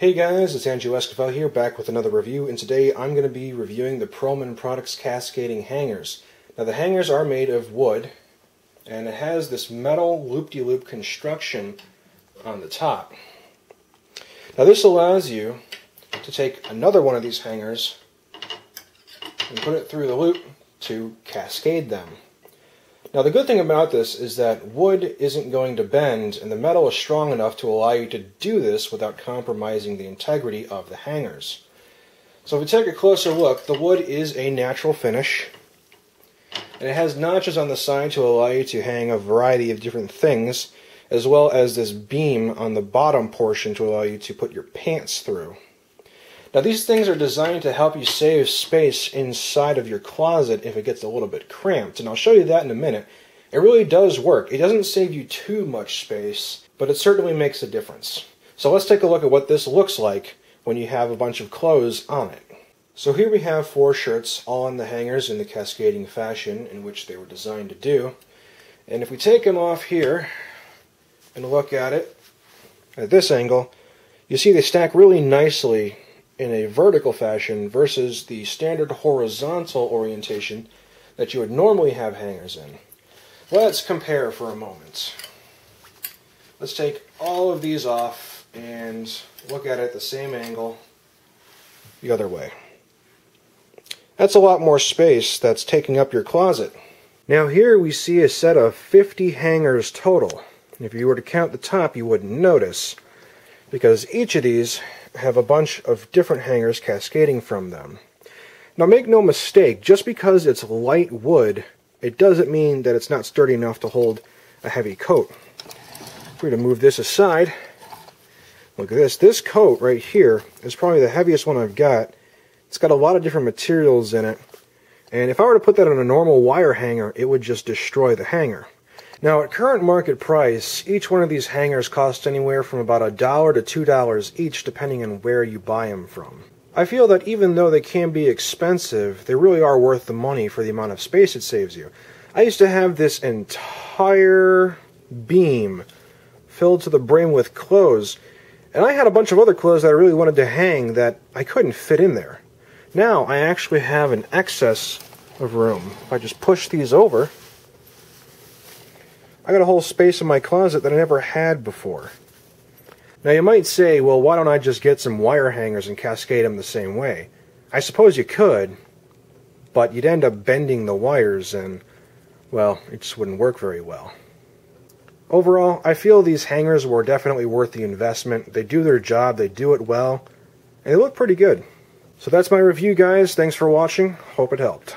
Hey guys, it's Andrew Esquivel here, back with another review, and today I'm going to be reviewing the Proman Products Cascading Hangers. Now the hangers are made of wood, and it has this metal loop-de-loop -loop construction on the top. Now this allows you to take another one of these hangers and put it through the loop to cascade them. Now the good thing about this is that wood isn't going to bend and the metal is strong enough to allow you to do this without compromising the integrity of the hangers. So if we take a closer look, the wood is a natural finish and it has notches on the side to allow you to hang a variety of different things as well as this beam on the bottom portion to allow you to put your pants through. Now these things are designed to help you save space inside of your closet if it gets a little bit cramped, and I'll show you that in a minute. It really does work. It doesn't save you too much space, but it certainly makes a difference. So let's take a look at what this looks like when you have a bunch of clothes on it. So here we have four shirts all on the hangers in the cascading fashion in which they were designed to do. And if we take them off here and look at it at this angle, you see they stack really nicely in a vertical fashion versus the standard horizontal orientation that you would normally have hangers in. Let's compare for a moment. Let's take all of these off and look at it at the same angle the other way. That's a lot more space that's taking up your closet. Now here we see a set of 50 hangers total. If you were to count the top you wouldn't notice because each of these have a bunch of different hangers cascading from them. Now make no mistake, just because it's light wood, it doesn't mean that it's not sturdy enough to hold a heavy coat. Were to move this aside, look at this. This coat right here is probably the heaviest one I've got. It's got a lot of different materials in it. And if I were to put that on a normal wire hanger, it would just destroy the hanger. Now, at current market price, each one of these hangers costs anywhere from about a dollar to two dollars each, depending on where you buy them from. I feel that even though they can be expensive, they really are worth the money for the amount of space it saves you. I used to have this entire beam filled to the brim with clothes, and I had a bunch of other clothes that I really wanted to hang that I couldn't fit in there. Now I actually have an excess of room. If I just push these over, I got a whole space in my closet that I never had before. Now you might say, well, why don't I just get some wire hangers and cascade them the same way? I suppose you could, but you'd end up bending the wires and, well, it just wouldn't work very well. Overall, I feel these hangers were definitely worth the investment. They do their job, they do it well, and they look pretty good. So that's my review, guys. Thanks for watching. Hope it helped.